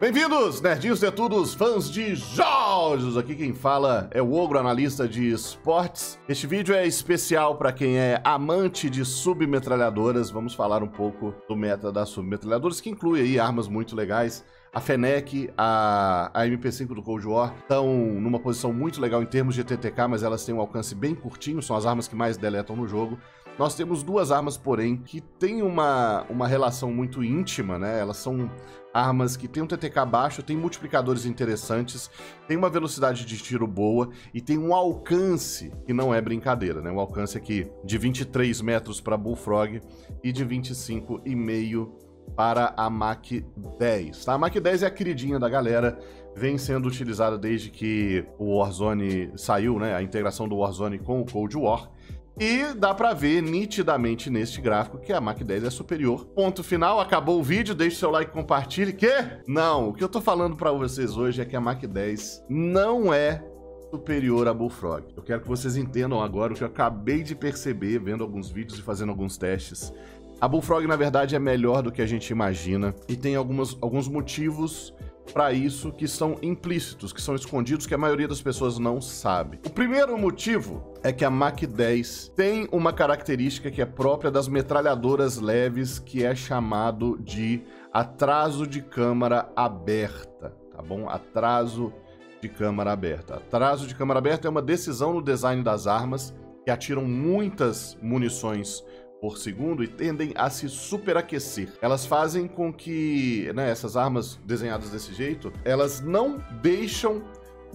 Bem-vindos, nerdinhos de tudos, fãs de jogos! Aqui quem fala é o Ogro, analista de esportes. Este vídeo é especial para quem é amante de submetralhadoras. Vamos falar um pouco do meta das submetralhadoras, que inclui aí armas muito legais. A Fennec, a, a MP5 do Cold War estão numa posição muito legal em termos de TTK, mas elas têm um alcance bem curtinho, são as armas que mais deletam no jogo. Nós temos duas armas, porém, que têm uma, uma relação muito íntima, né? Elas são armas que têm um TTK baixo, têm multiplicadores interessantes, têm uma velocidade de tiro boa e tem um alcance que não é brincadeira, né? Um alcance aqui de 23 metros para Bullfrog e de 25,5 para a Mach 10. Tá? A Mach 10 é a queridinha da galera, vem sendo utilizada desde que o Warzone saiu, né? A integração do Warzone com o Cold War. E dá pra ver nitidamente neste gráfico que a Mach 10 é superior. Ponto final, acabou o vídeo, deixe seu like, compartilhe. Que? Não, o que eu tô falando pra vocês hoje é que a Mach 10 não é superior a Bullfrog. Eu quero que vocês entendam agora o que eu acabei de perceber vendo alguns vídeos e fazendo alguns testes. A Bullfrog, na verdade, é melhor do que a gente imagina e tem algumas, alguns motivos para isso que são implícitos, que são escondidos, que a maioria das pessoas não sabe. O primeiro motivo é que a Mach 10 tem uma característica que é própria das metralhadoras leves, que é chamado de atraso de câmara aberta, tá bom? Atraso de câmara aberta. Atraso de câmara aberta é uma decisão no design das armas que atiram muitas munições por segundo e tendem a se superaquecer. Elas fazem com que né, essas armas desenhadas desse jeito, elas não deixam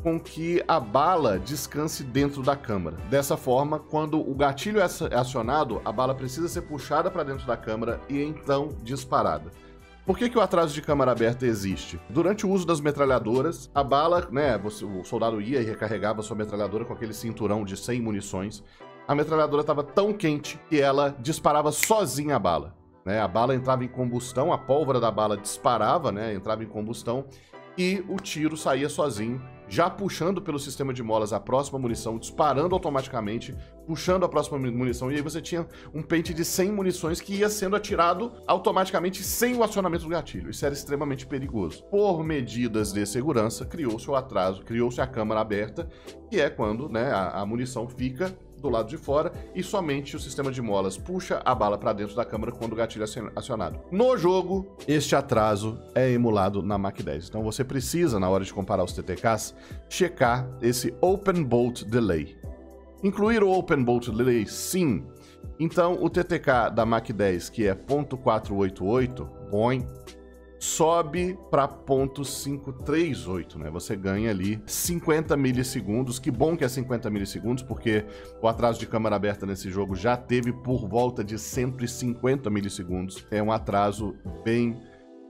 com que a bala descanse dentro da câmara. Dessa forma, quando o gatilho é acionado, a bala precisa ser puxada para dentro da câmara e então disparada. Por que, que o atraso de câmara aberta existe? Durante o uso das metralhadoras, a bala, né, você, o soldado ia e recarregava sua metralhadora com aquele cinturão de 100 munições, a metralhadora estava tão quente que ela disparava sozinha a bala. Né? A bala entrava em combustão, a pólvora da bala disparava, né? entrava em combustão, e o tiro saía sozinho, já puxando pelo sistema de molas a próxima munição, disparando automaticamente, puxando a próxima munição, e aí você tinha um pente de 100 munições que ia sendo atirado automaticamente sem o acionamento do gatilho. Isso era extremamente perigoso. Por medidas de segurança, criou-se o atraso, criou-se a câmara aberta, que é quando né, a, a munição fica do lado de fora e somente o sistema de molas puxa a bala para dentro da câmera quando o gatilho é acionado. No jogo, este atraso é emulado na Mach 10. Então você precisa, na hora de comparar os TTKs, checar esse Open Bolt Delay. Incluir o Open Bolt Delay, sim. Então, o TTK da Mach 10, que é .488, boing, sobe para ponto .538, né? Você ganha ali 50 milissegundos. Que bom que é 50 milissegundos, porque o atraso de câmera aberta nesse jogo já teve por volta de 150 milissegundos. É um atraso bem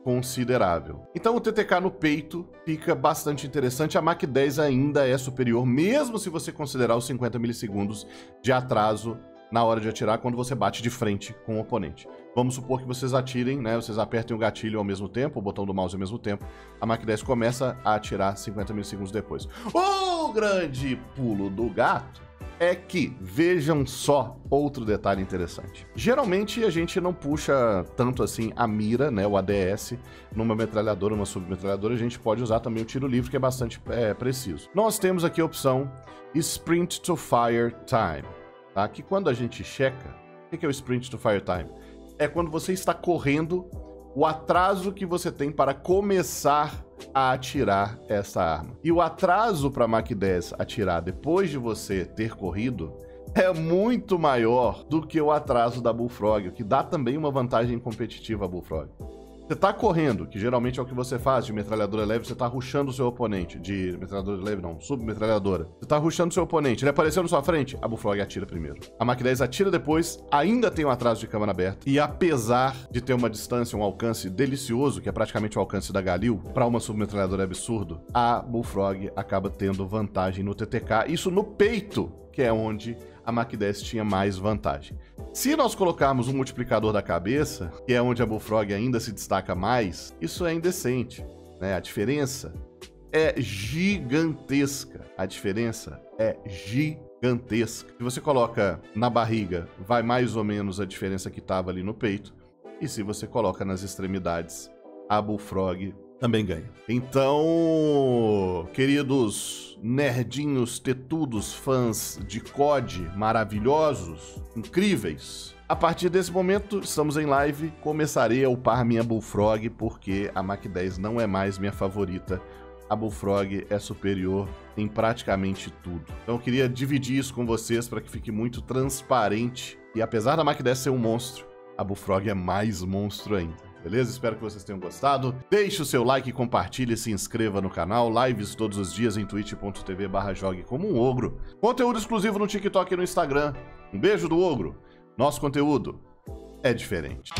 considerável. Então o TTK no peito fica bastante interessante. A Mach 10 ainda é superior, mesmo se você considerar os 50 milissegundos de atraso na hora de atirar quando você bate de frente com o oponente. Vamos supor que vocês atirem, né? Vocês apertem o gatilho ao mesmo tempo, o botão do mouse ao mesmo tempo. A Mach 10 começa a atirar 50 milissegundos depois. O grande pulo do gato é que, vejam só outro detalhe interessante. Geralmente a gente não puxa tanto assim a mira, né, o ADS, numa metralhadora, uma submetralhadora, a gente pode usar também o tiro livre, que é bastante é, preciso. Nós temos aqui a opção Sprint to Fire Time tá? Que quando a gente checa, o que é o sprint to fire time? É quando você está correndo o atraso que você tem para começar a atirar essa arma. E o atraso para Mach 10 atirar depois de você ter corrido é muito maior do que o atraso da Bullfrog, o que dá também uma vantagem competitiva à Bullfrog. Você tá correndo, que geralmente é o que você faz de metralhadora leve, você tá ruxando o seu oponente. De metralhadora leve, não, submetralhadora. Você tá ruxando o seu oponente, ele apareceu na sua frente, a Bullfrog atira primeiro. A Mach 10 atira depois, ainda tem um atraso de câmera aberta. E apesar de ter uma distância, um alcance delicioso, que é praticamente o alcance da Galil, para uma submetralhadora é absurdo, a Bullfrog acaba tendo vantagem no TTK. Isso no peito, que é onde a Mach 10 tinha mais vantagem. Se nós colocarmos um multiplicador da cabeça, que é onde a Bullfrog ainda se destaca mais, isso é indecente. Né? A diferença é gigantesca. A diferença é gigantesca. Se você coloca na barriga, vai mais ou menos a diferença que estava ali no peito. E se você coloca nas extremidades, a Bullfrog também ganha. Então, queridos nerdinhos, tetudos, fãs de COD maravilhosos, incríveis, a partir desse momento, estamos em live, começarei a upar minha Bullfrog, porque a Mach 10 não é mais minha favorita. A Bullfrog é superior em praticamente tudo. Então eu queria dividir isso com vocês para que fique muito transparente. E apesar da Mach 10 ser um monstro, a Bullfrog é mais monstro ainda. Beleza? Espero que vocês tenham gostado. Deixe o seu like, compartilhe e se inscreva no canal. Lives todos os dias em twitch.tv barra jogue como um ogro. Conteúdo exclusivo no TikTok e no Instagram. Um beijo do ogro. Nosso conteúdo é diferente.